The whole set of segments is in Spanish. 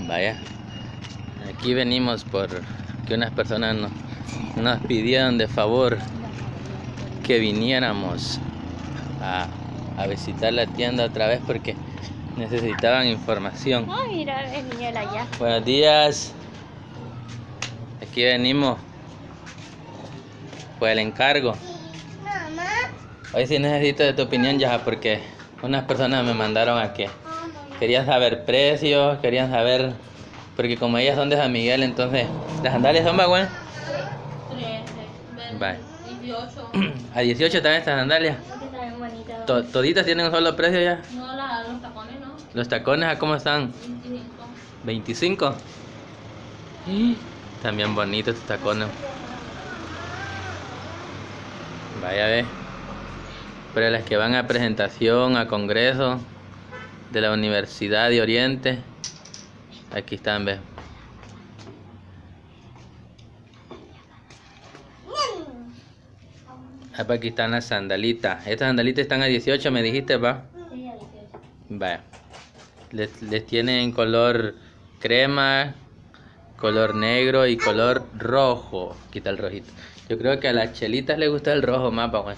Vaya. Aquí venimos por que unas personas nos, nos pidieron de favor que viniéramos a, a visitar la tienda otra vez porque necesitaban información. Ay, mira, es Miguel allá. Buenos días. Aquí venimos por el encargo. Mamá. Hoy sí necesito de tu opinión, ya, porque unas personas me mandaron a que querían saber precios, querían saber, porque como ellas son de San Miguel, entonces las sandalias son bagüen. 13, Vale. 18. A 18 también estas sandalias. To- toditas tienen un solo precio ya. No, la, los tacones no. Los tacones, ¿a cómo están? 25. 25. Y También bonitos estos tacones. Vaya ve. Para las que van a presentación, a congreso de la Universidad de Oriente. Aquí están, ve. Ah, pa, Aquí están las sandalitas. Estas sandalitas están a 18, me dijiste, va. Sí, a 18. Vaya. Les, les tienen color crema, color negro y color rojo. Quita el rojito. Yo creo que a las chelitas les gusta el rojo más, pa, güey.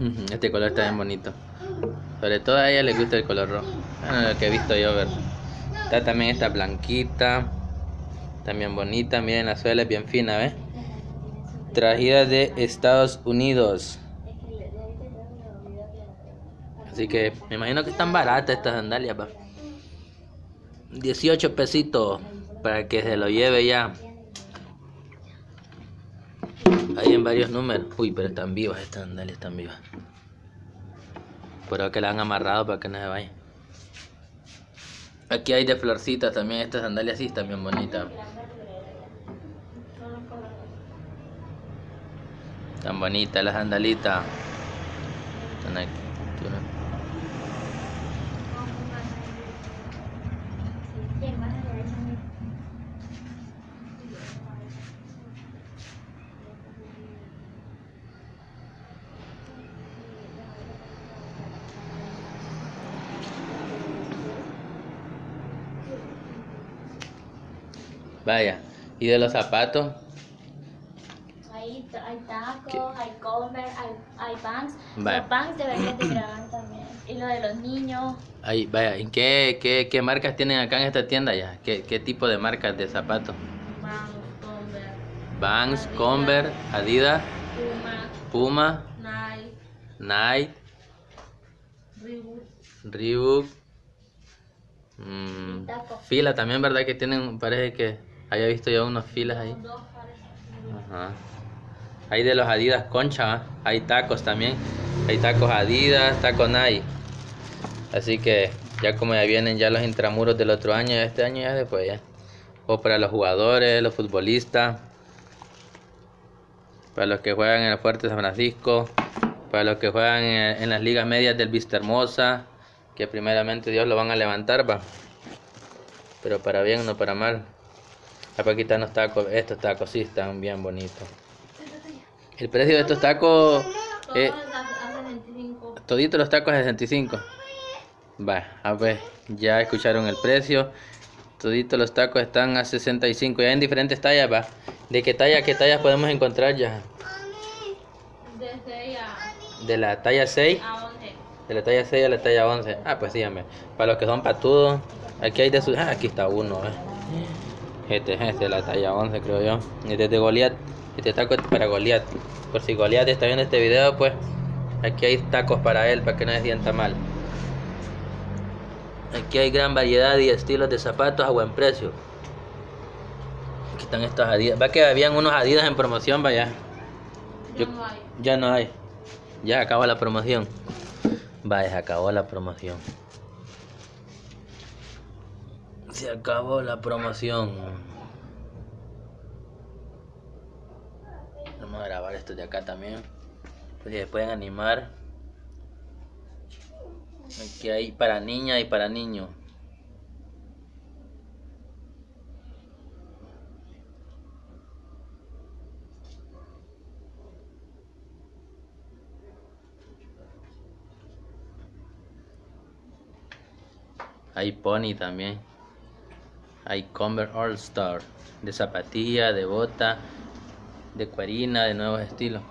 Ujú, Este color está bien bonito. Sobre todo a ellas les gusta el color rojo. Bueno, lo que he visto yo, ver. Está también esta blanquita. También bonita. Miren la suela es bien fina, ¿ves? Trajida de Estados Unidos. Así que me imagino que están baratas estas sandalias, pa. 18 pesitos para que se lo lleve ya. Hay en varios números. Uy, pero están vivas estas sandalias, están vivas. Pero que la han amarrado para que no se vaya. Aquí hay de florcitas también. Estas sandalias sí están bien bonitas. Tan bonitas las sandalitas. Están aquí. Una- Vaya. ¿Y de los zapatos? Hay, hay ¿Qué? tacos, hay Converse, hay, hay Vans. Vale. Los Vans deberían de grabar también. Y lo de los niños. Ahí, vaya, ¿en qué, qué, qué marcas tienen acá en esta tienda ya? ¿Qué, qué tipo de marcas de zapatos? Vans, Converse, Vans, Converse, Adidas, Puma, Puma, Nike, Nike, Reebok. Reebok. mm, fila también, ¿verdad? Que tienen, parece que había visto ya unos filas ahí. Ajá. Hay de los Adidas Concha, ¿va? hay tacos también. Hay tacos Adidas, tacos Nike. Así que ya como ya vienen ya los intramuros del otro año, este año ya después ya. O para los jugadores, los futbolistas, para los que juegan en el Fuerte San Francisco, para los que juegan en, las ligas medias del Vista que primeramente Dios lo van a levantar, va. Pero para bien, no para mal. Aquí están los tacos, estos tacos sí están bien bonitos. El precio de estos tacos, eh, a, a 25. toditos los tacos a 65. Va, a ver, ya escucharon el precio. Toditos los tacos están a 65. Ya en diferentes tallas, va. ¿De qué talla, qué tallas podemos encontrar ya? De la talla 6, a 11. de la talla 6 a la talla 11. Ah, pues dígame. Para los que son patudos, aquí hay de sus. Ah, aquí está uno, eh. Este es este, la talla 11, creo yo. Este es de Goliath. Este taco es para Goliath. Por si Goliath está viendo este video, pues aquí hay tacos para él, para que no se sienta mal. Aquí hay gran variedad y estilos de zapatos a buen precio. Aquí están estos Adidas. Va que habían unos Adidas en promoción, vaya. Ya Yo- no hay. Ya no hay. Ya acabó la promoción. Vaya, acabó la promoción. Se acabó la promoción. Vamos a grabar esto de acá también. Se pueden animar. Aquí hay para niña y para niño. Hay pony también. Hay Converse All Star. De zapatilla, de bota, de cuerina, de nuevos estilos.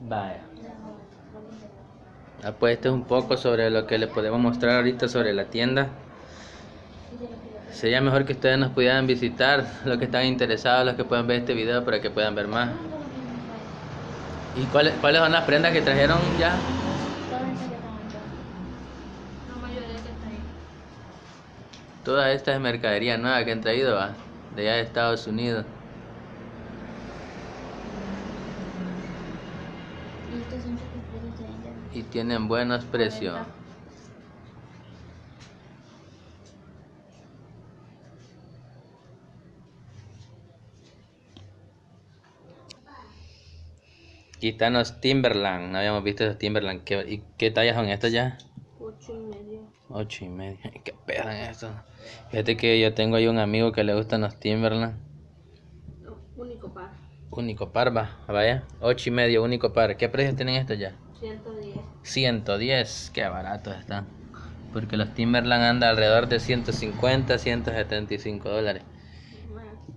Vaya. Ah, pues es un poco sobre lo que les podemos mostrar ahorita sobre la tienda. Sería mejor que ustedes nos pudieran visitar, los que están interesados, los que puedan ver este video para que puedan ver más. ¿Y cuáles, cuáles son las prendas que trajeron ya? La mayoría que está ahí. Toda esta es mercadería nueva que han traído de allá de Estados Unidos. Y estos tienen buenos precios. Aquí están los Timberland. No habíamos visto esos Timberland. ¿Qué, ¿Y qué tallas son estas ya? Ocho y medio. Ocho y media. ¿Qué pesan estos? Fíjate que yo tengo ahí un amigo que le gustan los Timberland. No, único par. Único par, va. Vaya. Ocho y medio, único par. ¿Qué precios tienen estos ya? 110. 110. Qué baratos están. Porque los Timberland andan alrededor de 150, 175 dólares.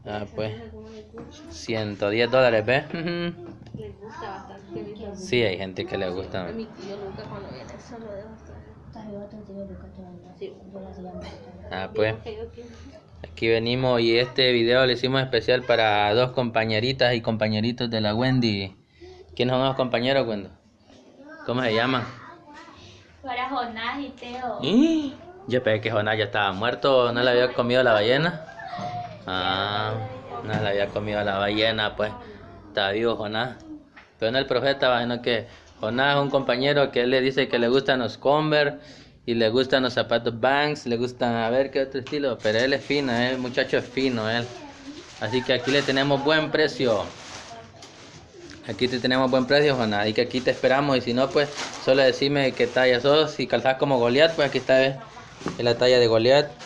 Ah, pues. es como de Gucci. 110 dólares, ¿ves? Les gusta bastante. Sí, hay gente que le gusta. Mi tío Luca cuando viene solo de traer. Ah, pues. Aquí venimos y este video lo hicimos especial para dos compañeritas y compañeritos de la Wendy. ¿Quiénes son los compañeros, Wendy? ¿Cómo se llaman? Para Jonás y Teo. ¿Y? Yo pensé que Jonás ya estaba muerto, no le había comido la ballena. Ah, no le había comido la ballena, pues. Está vivo Jonás. Pero no el profeta, sino que Jonás un compañero que él le dice que le gustan los Converse y le gustan los zapatos Banks, le gustan a ver qué otro estilo, pero él es fino, el muchacho es fino, él. Así que aquí le tenemos buen precio. Aquí te tenemos buen precio, Jonás, y que aquí te esperamos. Y si no, pues solo decime qué talla sos. Si calzás como Goliat, pues aquí está eh, es la talla de Goliat.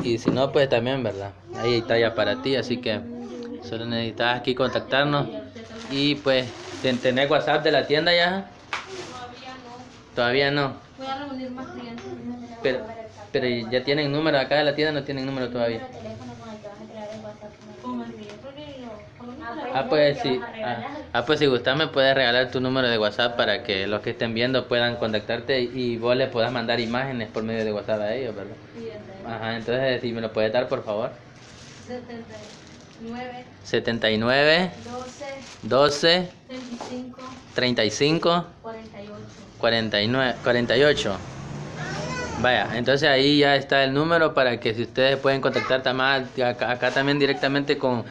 Y si no, pues también, ¿verdad? Ahí hay talla para ti, así que solo necesitas aquí contactarnos. Y pues, ¿ten- ¿tenés WhatsApp de la tienda ya? Todavía no. Todavía no. Voy a reunir más clientes. Pero, pero ya tienen número acá de la tienda, no tienen número todavía. Ah, pues sí. Ah, ah, pues si gustas me puedes regalar tu número de WhatsApp para que los que estén viendo puedan contactarte y vos le puedas mandar imágenes por medio de WhatsApp a ellos, ¿verdad? Ajá, entonces si me lo puedes dar por favor. 79, 79 12, 12 35, 35 48. 49 48. Vaya, entonces ahí ya está el número para que si ustedes pueden contactar también acá, acá también directamente con,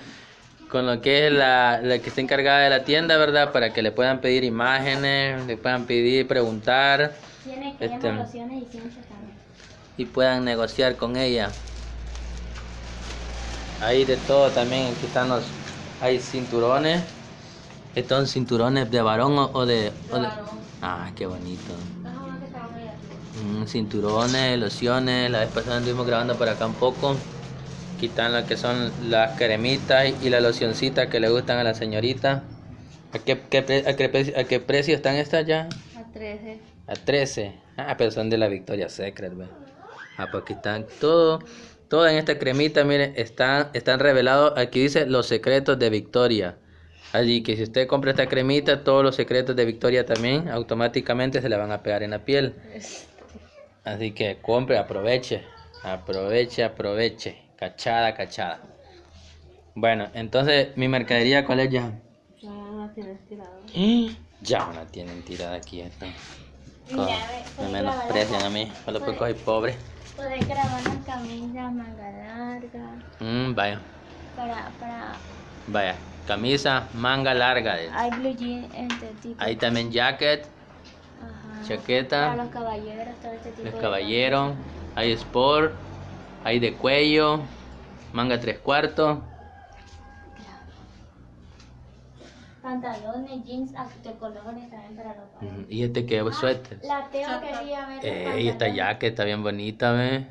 con lo que es la, la que está encargada de la tienda, ¿verdad? Para que le puedan pedir imágenes, le puedan pedir, preguntar Tiene Este- cremas, lociones y y puedan negociar con ella. Hay de todo también, aquí están los, hay cinturones, estos son cinturones de varón o, o de... o de- varón. Ah, qué bonito. Mm, cinturones, lociones, la vez pasada estuvimos grabando por acá un poco. Aquí están lo que son las cremitas y la locioncita que le gustan a la señorita. ¿A qué, a qué a qué precio están estas ya? A 13. A 13. Ah, pero son de la Victoria Secret, ve. Ah, pues aquí están todo, todo en esta cremita, miren, están, están revelados, aquí dice los secretos de Victoria. Así que si usted compra esta cremita, todos los secretos de Victoria también automáticamente se le van a pegar en la piel. Así que compre, aproveche, aproveche, aproveche. Cachada, cachada. Bueno, entonces, mi mercadería, ¿cuál es ya? Ya la tienes tirado. Ya la tienen tirada aquí esta. Mira, ve, Me menosprecian a mí, solo porque soy pobre. Podés grabar las camisas, manga larga, Mm, vaya, para, para, vaya. Camisa, manga larga. hay blue jean, este tipo. Hay también jacket, Ajá. chaqueta. Para los caballeros, todo este tipo los de caballeros. Hay sport, hay de cuello, manga tres cuartos. Pantalones, jeans ah, de colores también para los. Ujú, Y este que es suéter. La Teo quería ver. los Ey, esta jacket está bien bonita, ve.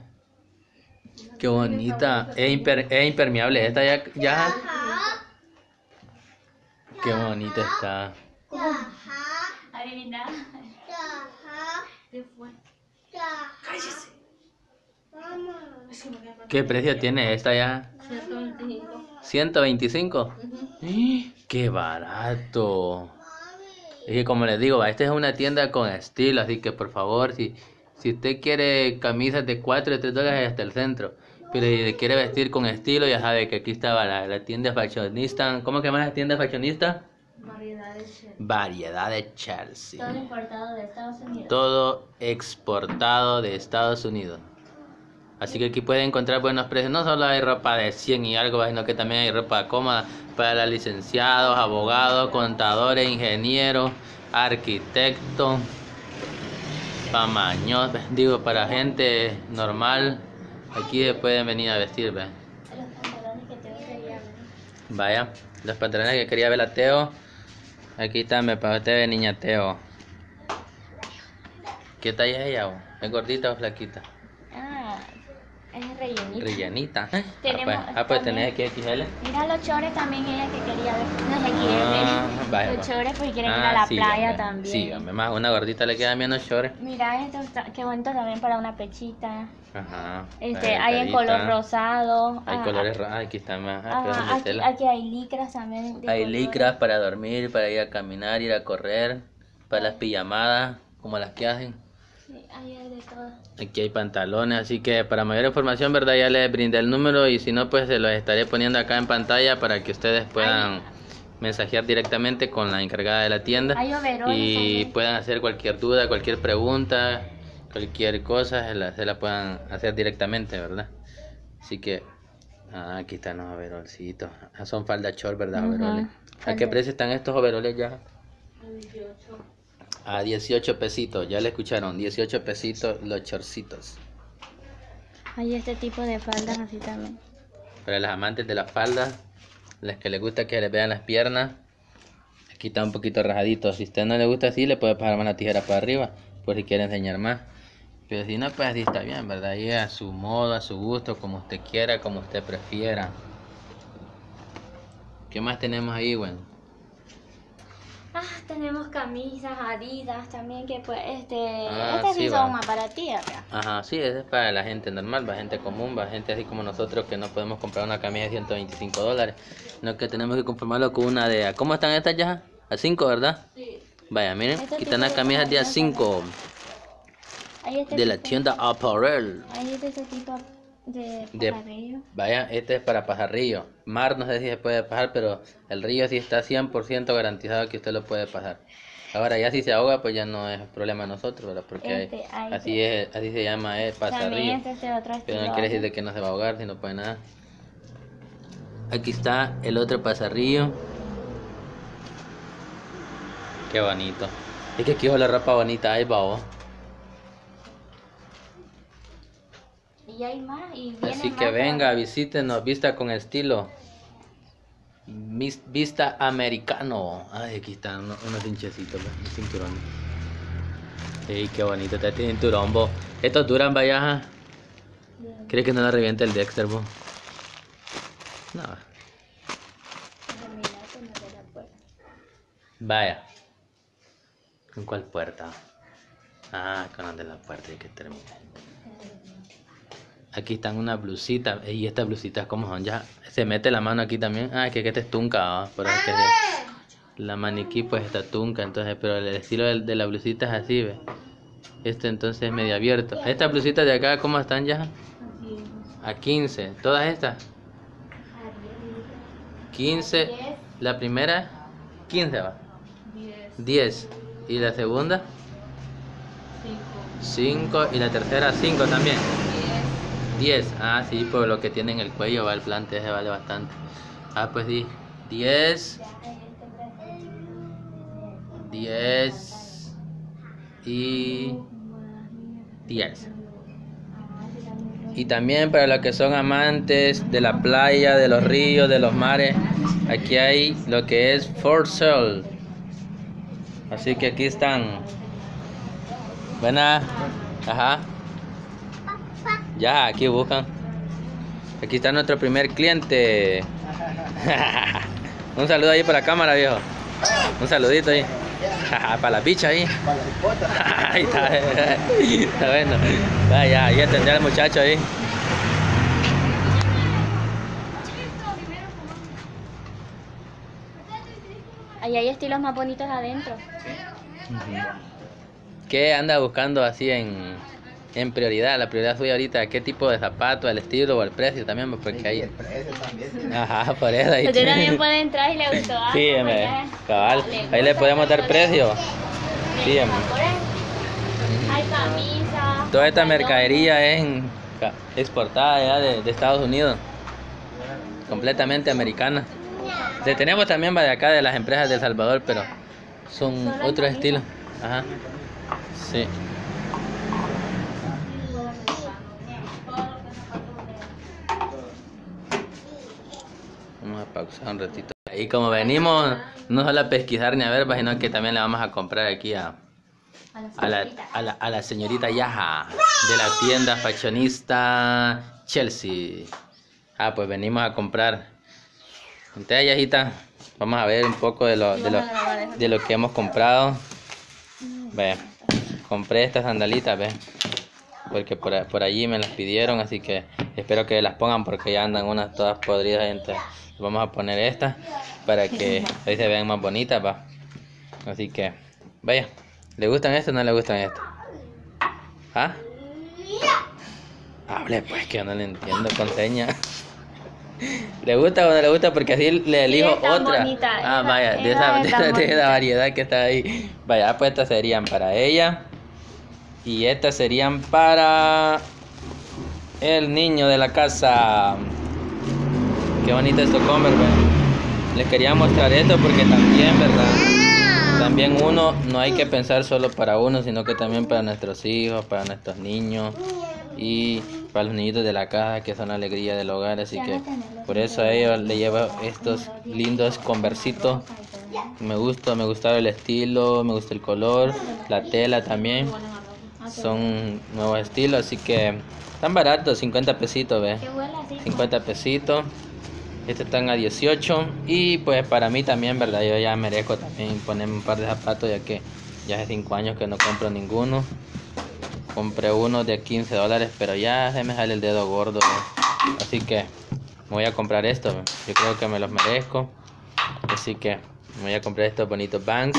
Qué bonita. Es, imper- es impermeable esta ya. ya. Qué bonita está. Adivina. ¿Qué fue? ¿Qué precio tiene esta ya? 125. ¡Eh! ¡Qué barato! Que como les digo, esta es una tienda con estilo, así que por favor, si, si usted quiere camisas de 4 y 3 dólares hasta el centro, pero si quiere vestir con estilo, ya sabe que aquí estaba la, la tienda fashionista. ¿Cómo que llama la tienda fashionista? Variedad de Chelsea. Variedad de Chelsea. Todo importado de Estados Unidos. Todo exportado de Estados Unidos. Así que aquí puede encontrar buenos precios. No solo hay ropa de 100 y algo, sino que también hay ropa cómoda para licenciados, abogados, contadores, ingenieros, arquitectos, pamaños, digo, para gente normal. Aquí pueden venir a vestir, ¿ve? Los pantalones que. Vaya, los pantalones que quería ver a Teo. Aquí están, para usted, niña Teo. ¿Qué talla es ella? ¿Es gordita o flaquita? Ah. Rellenita. Ah, pues, ah, pues tenés aquí XL. Mira los chores también ella que quería ver. No Ah, Los chores porque quieren ir Ah, a la sí, playa también. Sí, hombre, más una gordita le quedan bien los shorts. Mira esto, está, qué bonito también para una pechita. Ajá. Este, la hay en color rosado. Hay ah, colores ro- ah, aquí está más. ah, Ajá, aquí, hay licras también. Hay licras para dormir, para ir a caminar, ir a correr, para las pijamadas, como las que hacen. Sí, ahí hay de todo. Aquí hay pantalones, así que para mayor información, ¿verdad? Ya les brindé el número y si no, pues se los estaré poniendo acá en pantalla para que ustedes puedan mensajear directamente con la encargada de la tienda y puedan hacer cualquier duda, cualquier pregunta, cualquier cosa, se la, se la puedan hacer directamente, ¿verdad? Así que ah, aquí están los overolcitos. Ah, son falda short, ¿verdad? Overoles. ¿A qué precio están estos overoles ya? A 18 pesitos, ya le escucharon, 18 pesitos los chorcitos. Hay este tipo de faldas así también. Para las amantes de la falda, las que les gusta que les vean las piernas, aquí está un poquito rajadito. Si a usted no le gusta así, le puede pasar una tijera para arriba, por si quiere enseñar más. Pero si no, pues así está bien, ¿verdad? Ahí a su modo, a su gusto, como usted quiera, como usted prefiera. ¿Qué más tenemos ahí, bueno? Ah, tenemos camisas, adidas también que pues este... Ah, estas sí, sí, son va. más baratillas, ¿verdad? Ajá, sí, ese es para la gente normal, para gente común, para gente así como nosotros que no podemos comprar una camisa de 125 dólares, sino que tenemos que conformarlo con una de... ¿Cómo están estas ya? A 5, ¿verdad? Sí. Vaya, miren, Este aquí están las de camisas de a camisas 5 Hay este de la tienda Apparel. Hay de este tipo de... De- pajarrillo. Vaya, este es para pajarrillo. Mar no sé si se puede pasar, pero el río sí está 100% garantizado que usted lo puede pasar. Ahora ya si se ahoga, pues ya no es problema de nosotros, ¿verdad? Porque Este, ahí así es, así se llama, es pasar río. este es estilo. Pero no quiere decir de que no se va a ahogar, si no puede nada. Aquí está el otro pasarrillo. Qué bonito. Es que aquí la ropa bonita, ahí va. Y hay más y Así más que venga, todavía. visítenos, vista con estilo. Mis- Vista americano. Ay, aquí están unos, unos hinchecitos, pues, un cinturón. Ey, qué bonito, este cinturón, bo. Estos duran, vaya. ¿Crees que no la revienta el Dexter, bo? No. Vaya. ¿Con cuál puerta? Ah, con la de la puerta hay que terminar. Aquí están unas blusitas. Y estas blusitas, ¿cómo son? Ya se mete la mano aquí también. Ah, es que, que esta es tunca, ¿va? pero es que la maniquí pues está tunca, entonces, pero el estilo de, de la blusita es así, ¿ve? Este entonces es medio abierto. Estas blusitas de acá, ¿cómo están ya? A 15. ¿Todas estas? es. 15. Diez. La primera, 15 va. 10, 10. Y la segunda, 5, 5 y la tercera 5 también. 10, 10. Ah, sí, por lo que tiene en el cuello va el plante, ese vale bastante. Ah, pues sí. 10, 10 y 10. Y también para los que son amantes de la playa, de los ríos, de los mares, aquí hay lo que es for sale. Así que aquí están. Buena. Ajá. Ya, aquí buscan. Aquí está nuestro primer cliente. Un saludo ahí para la cámara, viejo. Un saludito ahí. para la picha ahí. Para ahí está. está bueno. Ah, ya, ya, ya el muchacho ahí. Ahí hay estilos más bonitos adentro. ¿Qué anda buscando así en, en prioridad? La prioridad suya ahorita, ¿qué tipo de zapato, el estilo o el precio también? Porque Y ahí... el precio también. Ajá, por eso ahí Usted también puede entrar y le gustó algo. Sí, ya. cabal. Le Ahí le podemos dar precio. Sí. Hay camisas. Toda esta mercadería es exportada ya de, de Estados Unidos, completamente americana. Le tenemos también va de acá de las empresas de El Salvador, pero son camisa. estilos. Ajá. Sí. Un ratito. Y como venimos no solo a pesquisar ni a ver, sino que también le vamos a comprar aquí a, a la, a la, a la señorita Yaja de la tienda fashionista Chelsea. Ah, pues venimos a comprar. Entonces, Yajita, vamos a ver un poco de lo, de lo, de lo que hemos comprado. Ve, compré estas sandalitas, ve. Porque por, por allí me las pidieron, así que espero que las pongan porque ya andan unas todas podridas. Entonces, vamos a poner estas para que ahí se vean más bonitas, va. Así que, vaya, ¿le gustan estas o no le gustan estas? ¿Ah? Hable pues que yo no le entiendo con señas. ¿Le gusta o no le gusta? Porque así le elijo otra. bonita, ah, esa- vaya, de esa esa, es de, esa- de esa variedad que está ahí. Vaya, pues estas serían para ella. Y estas serían para el niño de la casa. Qué bonito esto Converse, ¿verdad? Les quería mostrar esto porque también, ¿verdad? También uno, no hay que pensar solo para uno, sino que también para nuestros hijos, para nuestros niños y para los niñitos de la casa que son la alegría del hogar. Así que por eso a ellos le llevo estos lindos conversitos. Me gusta, me gustaba el estilo, me gusta el color, la tela también. Son nuevos estilos, así que están baratos, 50 pesitos, así. 50 pesitos. Estos están a 18. Y pues para mí también, ¿verdad? Yo ya merezco también ponerme un par de zapatos ya que ya hace 5 años que no compro ninguno. Compré uno de 15 dólares, pero ya se me sale el dedo gordo. Así que voy a comprar esto. Yo creo que me los merezco. Así que voy a comprar estos bonitos bangs.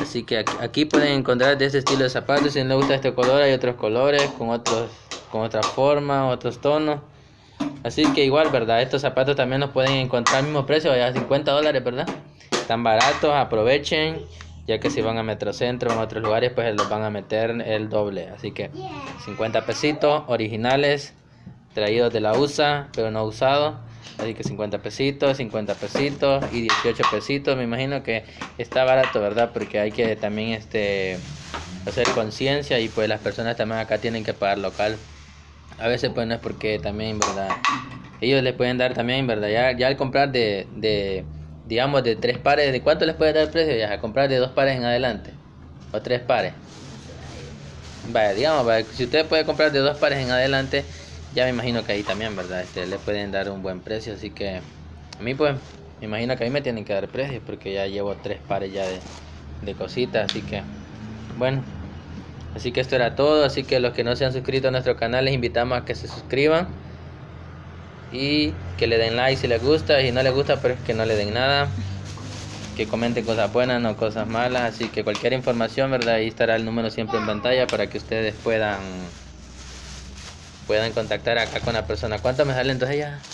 Así que aquí, aquí pueden encontrar de este estilo de zapatos. Si no les gusta este color, hay otros colores con otros con otra forma, otros tonos. Así que igual, ¿verdad? Estos zapatos también los pueden encontrar al mismo precio, ya 50 dólares, ¿verdad? Están baratos, aprovechen, ya que si van a Metrocentro o a otros lugares, pues los van a meter el doble. Así que 50 pesitos, originales, traídos de la USA, pero no usados. Así que 50 pesitos, 50 pesitos y 18 pesitos. Me imagino que está barato, ¿verdad? Porque hay que también este hacer conciencia y pues las personas también acá tienen que pagar local. A veces pues no es porque también, ¿verdad? Ellos les pueden dar también, ¿verdad? Ya, ya al comprar de, de, digamos, de tres pares, ¿de cuánto les puede dar el precio? Ya, a comprar de dos pares en adelante. O tres pares. Vaya, digamos, vaya, si usted puede comprar de dos pares en adelante, ya me imagino que ahí también, ¿verdad? Este, le pueden dar un buen precio, así que a mí pues, me imagino que a mí me tienen que dar precios porque ya llevo tres pares ya de, de cositas, así que, bueno. Así que esto era todo, así que los que no se han suscrito a nuestro canal les invitamos a que se suscriban y que le den like si les gusta y si no les gusta pero es que no le den nada que comenten cosas buenas no cosas malas así que cualquier información verdad ahí estará el número siempre en pantalla para que ustedes puedan puedan contactar acá con la persona ¿cuánto me sale entonces ya?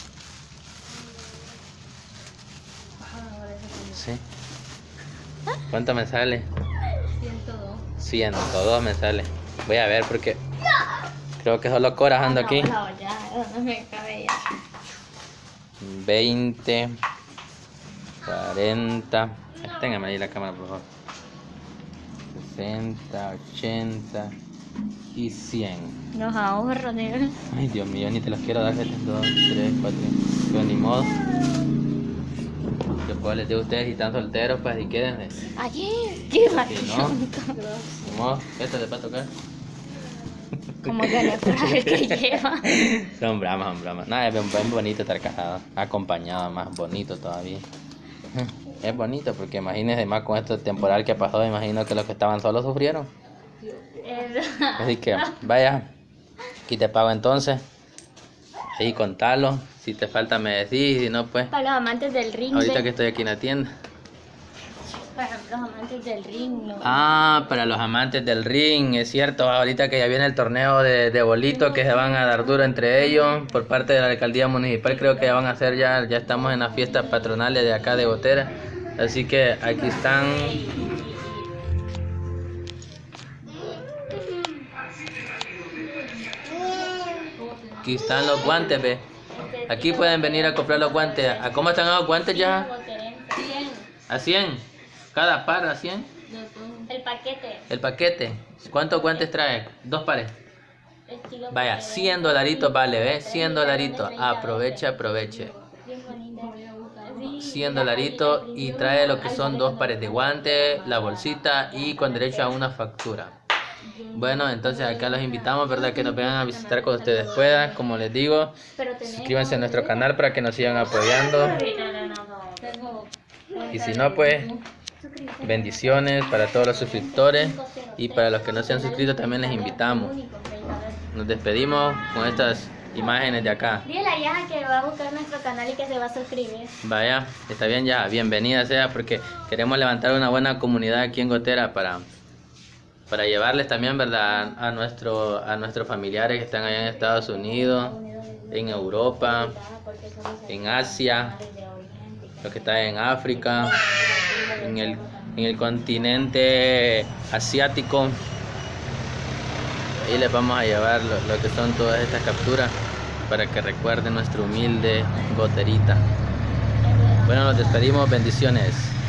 ¿sí? ¿cuánto me sale? 102. 102 me sale. Voy a ver porque creo que solo coras ando aquí. cabe ya. 20 40 téngame ahí la cámara por favor. 60 80 y 100 Los ahorros, de ay Dios mío ni te los quiero dar. 2 3 4 pero ni modo que pues les digo a ustedes si están solteros pues y quédense Allí, qué si no modo esto les va a tocar Como que le traje que lleva. Son bramas, son bramas. Nada, es bien, bien bonito estar casado. Acompañado, más bonito todavía. Es bonito porque imagínense más con este temporal que pasó. Imagino que los que estaban solos sufrieron. Así que, vaya. Aquí te pago entonces. Ahí contalo. Si te falta me decís. Si no, pues. Para los amantes del ring. Ahorita que estoy aquí en la tienda. los amantes del ring, ¿no? Ah, para los amantes del ring, es cierto, ahorita que ya viene el torneo de, de bolito que se van a dar duro entre ellos por parte de la alcaldía municipal, creo que ya van a hacer ya, ya estamos en las fiestas patronales de acá de Gotera, así que aquí están Aquí están los guantes, ve. Aquí pueden venir a comprar los guantes. ¿A cómo están los guantes ya? ¿A 100? ¿Cada par a 100? El paquete. El paquete. ¿Cuántos guantes trae? Dos pares. Vaya, boterense. 100 dolaritos vale, ¿ves? 100 dolaritos. Aproveche, aproveche. Bien bonito. Sí, 100 dolaritos y trae lo que son dos pares de guantes, la bolsita y con derecho a una factura. Bueno, entonces acá los invitamos, ¿verdad? Que nos vengan a visitar cuando ustedes puedan. Como les digo, suscríbanse a nuestro canal para que nos sigan apoyando. Y si no, pues bendiciones para todos los suscriptores y para los que no se han suscrito también les invitamos. Nos despedimos con estas imágenes de acá. Dile a Yaja que va a buscar nuestro canal y que se va a suscribir. Vaya, está bien ya, bienvenida sea porque queremos levantar una buena comunidad aquí en Gotera para, para llevarles también, ¿verdad? A, nuestro, a nuestros familiares que están allá en Estados Unidos, en Europa, en Asia, los que están en África, en el, en el continente asiático. Ahí les vamos a llevar lo, lo que son todas estas capturas para que recuerden nuestra humilde goterita. Bueno, nos despedimos, bendiciones.